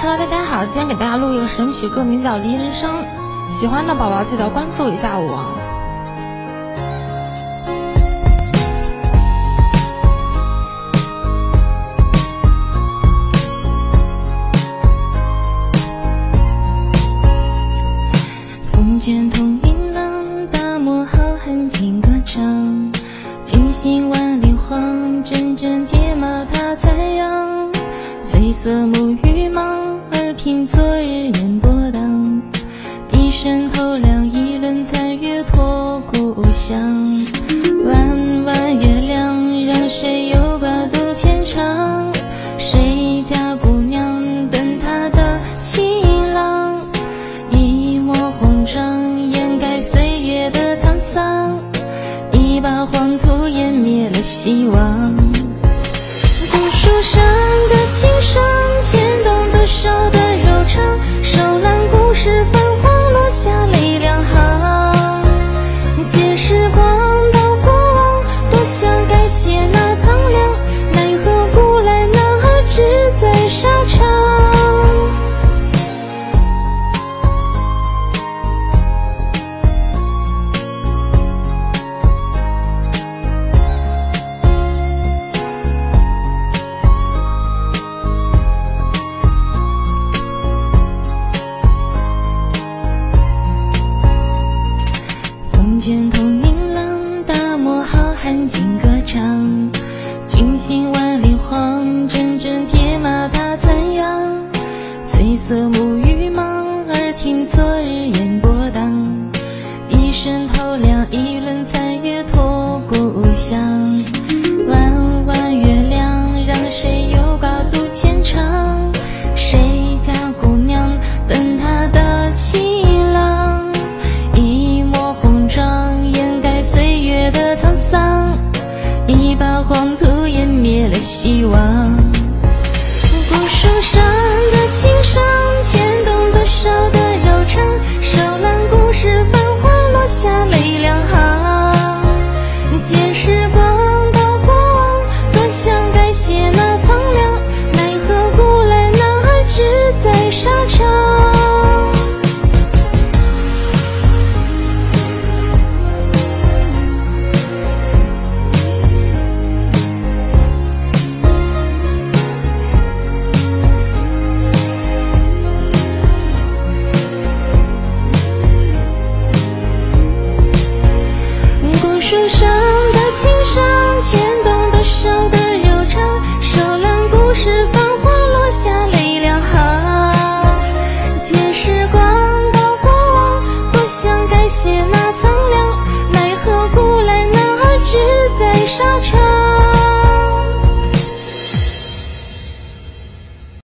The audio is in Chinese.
Hello，大家好，今天给大家录一个神曲，歌名叫《离人生》，喜欢的宝宝记得关注一下我。风卷透云浪，大漠浩瀚尽歌唱，群星万里晃，阵阵铁马踏残阳，翠色暮雨茫，耳听昨日烟波荡，笛声透亮，一轮残月托故乡，弯弯月亮，让谁又把渡牵长？谁家姑娘等他的情郎？一抹红妆掩盖岁月的沧桑，一把黄土湮灭了希望。古树上的琴声。风明朗，大漠浩瀚尽歌唱，军心万里荒，阵阵铁马踏残阳。翠色暮雨茫，耳听昨遗忘上的琴声